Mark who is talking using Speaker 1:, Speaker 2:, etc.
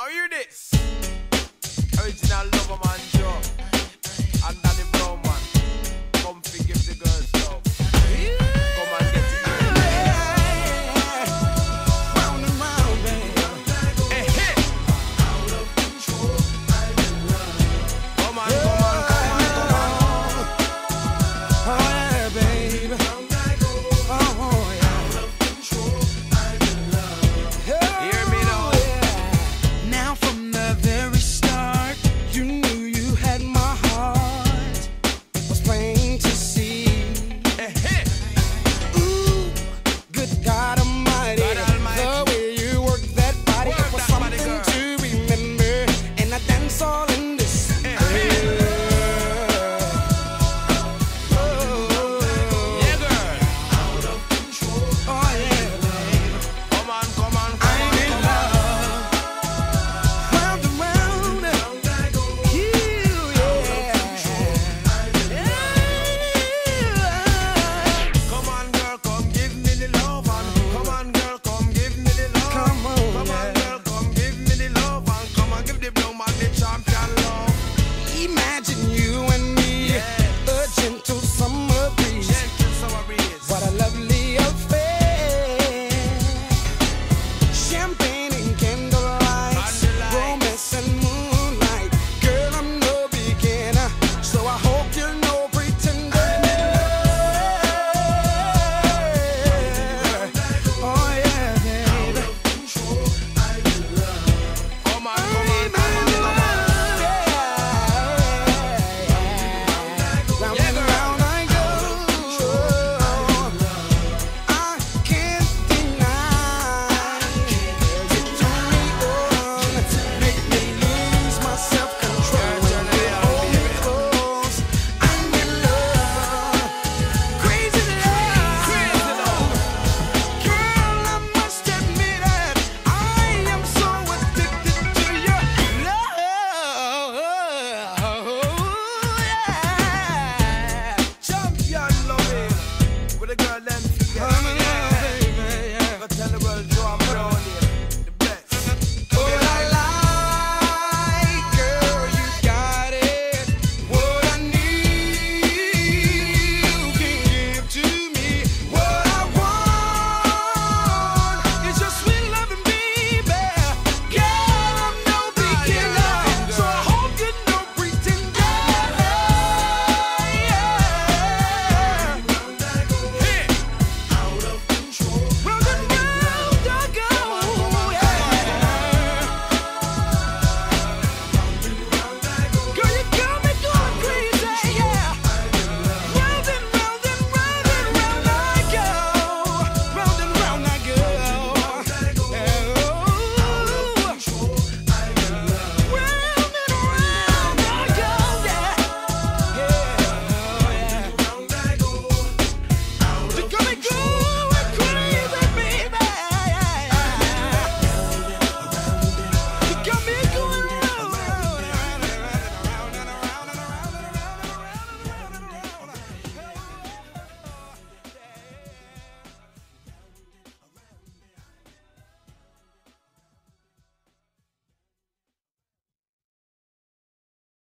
Speaker 1: Now hear this. Original lover man Joe. all